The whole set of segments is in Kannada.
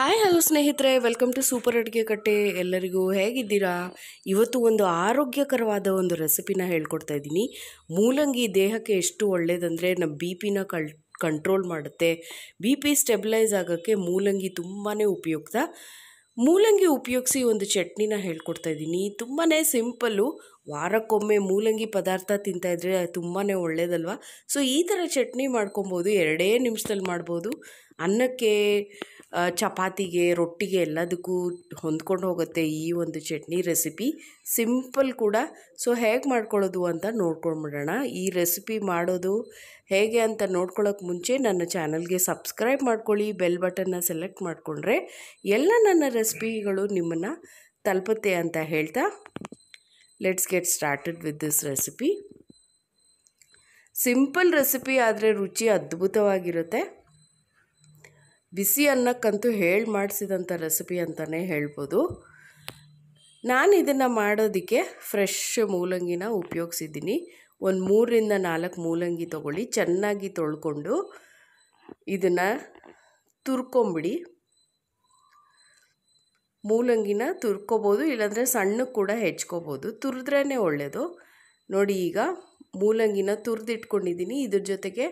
ಹಾಯ್, ಹಲೋ ಸ್ನೇಹಿತರೆ. Welcome to super Aduge Katte ಎಲ್ಲರಿಗೂ ಹೇಗಿದ್ದೀರಾ? ಇವತ್ತು ಒಂದು ಆರೋಗ್ಯಕರವಾದ ಒಂದು ರೆಸಿಪಿನ ಹೇಳ್ಕೊಡ್ತಾ ಇದ್ದೀನಿ. ಮೂಲಂಗಿ ದೇಹಕ್ಕೆ ಎಷ್ಟು ಒಳ್ಳೆಯದಂದರೆ ನಮ್ಮ ಬಿ ಪಿನ ಕಲ್ ಕಂಟ್ರೋಲ್ ಮಾಡುತ್ತೆ. ಬಿ ಪಿ ಸ್ಟೆಬಿಲೈಸ್ ಆಗೋಕ್ಕೆ ಮೂಲಂಗಿ ತುಂಬಾ ಉಪಯುಕ್ತ. ಮೂಲಂಗಿ ಉಪಯೋಗಿಸಿ ಒಂದು ಚಟ್ನಿನ ಹೇಳ್ಕೊಡ್ತಾ ಇದ್ದೀನಿ. ತುಂಬಾ ಸಿಂಪಲ್ಲು ವಾರಕ್ಕೊಮ್ಮೆ ಮೂಲಂಗಿ ಪದಾರ್ಥ ತಿಂತಾಯಿದ್ರೆ ತುಂಬಾ ಒಳ್ಳೇದಲ್ವಾ? ಸೊ ಈ ಥರ ಚಟ್ನಿ ಮಾಡ್ಕೊಬೋದು, ಎರಡೇ ನಿಮಿಷದಲ್ಲಿ ಮಾಡ್ಬೋದು. ಅನ್ನಕ್ಕೆ ಚಪಾತಿಗೆ, ರೊಟ್ಟಿಗೆ ಎಲ್ಲದಕ್ಕೂ ಹೊಂದ್ಕೊಂಡು ಹೋಗುತ್ತೆ ಈ ಒಂದು ಚಟ್ನಿ ರೆಸಿಪಿ. ಸಿಂಪಲ್ ಕೂಡ. ಸೊ ಹೇಗೆ ಮಾಡ್ಕೊಳ್ಳೋದು ಅಂತ ನೋಡ್ಕೊಂಡ್ಬಿಡೋಣ ಈ ರೆಸಿಪಿ ಮಾಡೋದು ಹೇಗೆ ಅಂತ ನೋಡ್ಕೊಳ್ಳೋಕೆ ಮುಂಚೆ ನನ್ನ ಚಾನಲ್ಗೆ ಸಬ್ಸ್ಕ್ರೈಬ್ ಮಾಡ್ಕೊಳ್ಳಿ, ಬೆಲ್ ಬಟನ್ನ ಸೆಲೆಕ್ಟ್ ಮಾಡಿಕೊಂಡ್ರೆ ಎಲ್ಲ ನನ್ನ ರೆಸಿಪಿಗಳು ನಿಮ್ಮನ್ನು ತಲುಪುತ್ತೆ ಅಂತ ಹೇಳ್ತಾ let's get started with this recipe simple recipe ಆದರೆ ರುಚಿ ಅದ್ಭುತವಾಗಿರುತ್ತೆ. ಬಿಸಿ ಅನ್ನಕ್ಕಂತೂ ಹೇಳಿ ಮಾಡಿಸಿದಂಥ ರೆಸಿಪಿ ಅಂತಲೇ ಹೇಳ್ಬೋದು. ನಾನು ಇದನ್ನು ಮಾಡೋದಕ್ಕೆ ಫ್ರೆಶ್ ಮೂಲಂಗಿನ ಉಪಯೋಗಿಸಿದ್ದೀನಿ. ಒಂದು ಮೂರರಿಂದ ನಾಲ್ಕು ಮೂಲಂಗಿ ತೊಗೊಳ್ಳಿ, ಚೆನ್ನಾಗಿ ತೊಳ್ಕೊಂಡು ಇದನ್ನು ತುರ್ಕೊಂಬಿಡಿ. ಮೂಲಂಗಿನ ತುರ್ಕೋಬೋದು, ಇಲ್ಲಾಂದರೆ ಸಣ್ಣಕ್ಕೆ ಕೂಡ ಹೆಚ್ಕೋಬೋದು. ತುರಿದ್ರೇ ಒಳ್ಳೆಯದು ನೋಡಿ ಈಗ ಮೂಲಂಗಿನ ತುರಿದಿಟ್ಕೊಂಡಿದ್ದೀನಿ. ಇದ್ರ ಜೊತೆಗೆ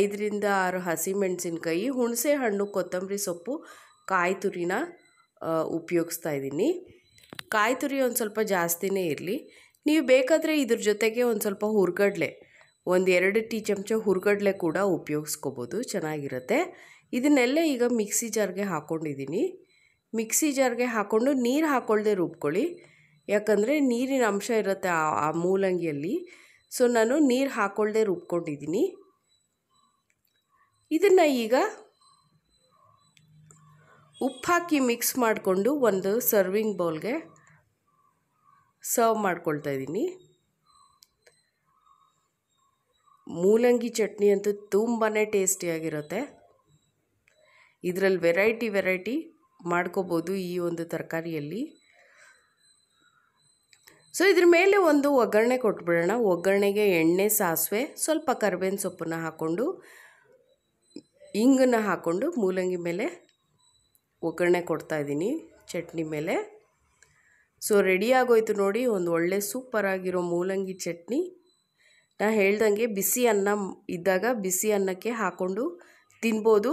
ಐದರಿಂದ ಆರು ಹಸಿಮೆಣಸಿನ್ಕಾಯಿ ಹುಣಸೆ ಹಣ್ಣು ಕೊತ್ತಂಬರಿ ಸೊಪ್ಪು ಕಾಯಿ ತುರಿನ ಉಪಯೋಗಿಸ್ತಾ ಇದ್ದೀನಿ. ಕಾಯಿ ತುರಿ ಒಂದು ಸ್ವಲ್ಪ ಜಾಸ್ತಿನೇ ಇರಲಿ. ನೀವು ಬೇಕಾದರೆ ಇದ್ರ ಜೊತೆಗೆ ಒಂದು ಸ್ವಲ್ಪ ಹುರ್ಗಡ್ಲೆ, ಒಂದು ಎರಡು ಟೀ ಚಮಚ ಹುರ್ಗಡ್ಲೆ ಕೂಡ ಉಪಯೋಗಿಸ್ಕೋಬೋದು. ಚೆನ್ನಾಗಿರುತ್ತೆ. ಇದನ್ನೆಲ್ಲ ಈಗ ಮಿಕ್ಸಿ ಜಾರ್ಗೆ ಹಾಕ್ಕೊಂಡಿದ್ದೀನಿ ಮಿಕ್ಸಿ ಜಾರ್ಗೆ ಹಾಕ್ಕೊಂಡು ನೀರು ಹಾಕ್ಕೊಳ್ದೆ ರುಬ್ಕೊಳ್ಳಿ. ಯಾಕಂದರೆ ನೀರಿನ ಅಂಶ ಇರುತ್ತೆ ಆ ಮೂಲಂಗಿಯಲ್ಲಿ. ಸೊ, ನಾನು ನೀರು ಹಾಕ್ಕೊಳ್ದೆ ರುಬ್ಕೊಂಡಿದ್ದೀನಿ. ಇದನ್ನು ಈಗ ಉಪ್ಪು ಹಾಕಿ ಮಿಕ್ಸ್ ಮಾಡಿಕೊಂಡು ಒಂದು ಸರ್ವಿಂಗ್ ಬೌಲ್ಗೆ ಸರ್ವ್ ಮಾಡ್ಕೊಳ್ತಾ ಇದ್ದೀನಿ. ಮೂಲಂಗಿ ಚಟ್ನಿ ಅಂತೂ ತುಂಬಾ ಟೇಸ್ಟಿಯಾಗಿರುತ್ತೆ ಇದರಲ್ಲಿ ವೆರೈಟಿ ವೆರೈಟಿ ಮಾಡ್ಕೋಬೋದು ಈ ಒಂದು ತರಕಾರಿಯಲ್ಲಿ. ಸೊ ಇದ್ರ ಮೇಲೆ ಒಂದು ಒಗ್ಗರಣೆ ಕೊಟ್ಬಿಡೋಣ. ಒಗ್ಗರಣೆಗೆ ಎಣ್ಣೆ, ಸಾಸಿವೆ, ಸ್ವಲ್ಪ ಕರ್ಬೇವಿನ ಸೊಪ್ಪನ್ನು ಹಾಕ್ಕೊಂಡು, ಇಂಗನ್ನು ಹಾಕ್ಕೊಂಡು ಮೂಲಂಗಿ ಮೇಲೆ ಒಗ್ಗರಣೆ ಕೊಡ್ತಾ ಇದ್ದೀನಿ ಚಟ್ನಿ ಮೇಲೆ. ಸೊ ರೆಡಿ ಆಗೋಯ್ತು ನೋಡಿ, ಒಂದು ಒಳ್ಳೆ ಸೂಪರಾಗಿರೋ ಮೂಲಂಗಿ ಚಟ್ನಿ. ನಾನು ಹೇಳ್ದಂಗೆ ಬಿಸಿ ಅನ್ನ ಇದ್ದಾಗ ಬಿಸಿ ಅನ್ನಕ್ಕೆ ಹಾಕ್ಕೊಂಡು ತಿನ್ಬೋದು.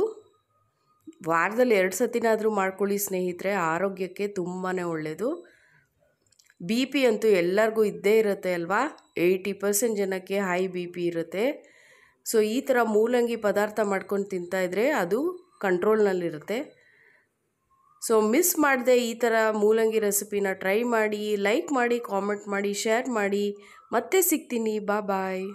ವಾರದಲ್ಲಿ ಎರಡು ಸತಿನಾದರೂ ಮಾಡ್ಕೊಳ್ಳಿ ಸ್ನೇಹಿತರೆ, ಆರೋಗ್ಯಕ್ಕೆ ತುಂಬಾ ಒಳ್ಳೆಯದು ಬಿ ಪಿ ಅಂತೂ ಎಲ್ಲರಿಗೂ ಇದ್ದೇ ಇರುತ್ತೆ ಅಲ್ವಾ? ಏಯ್ಟಿ ಪರ್ಸೆಂಟ್ ಜನಕ್ಕೆ ಹೈ ಬಿ ಪಿ ಇರುತ್ತೆ. ಸೊ, ಈ ಥರ ಮೂಲಂಗಿ ಪದಾರ್ಥ ಮಾಡ್ಕೊಂಡು ತಿಂತಾಯಿದ್ರೆ ಅದು ಕಂಟ್ರೋಲ್ನಲ್ಲಿರುತ್ತೆ. ಸೊ, ಮಿಸ್ ಮಾಡದೆ ಈ ಥರ ಮೂಲಂಗಿ ರೆಸಿಪಿನ ಟ್ರೈ ಮಾಡಿ, ಲೈಕ್ ಮಾಡಿ, ಕಾಮೆಂಟ್ ಮಾಡಿ, ಶೇರ್ ಮಾಡಿ. ಮತ್ತೆ ಸಿಗ್ತೀನಿ. ಬಾ ಬಾಯ್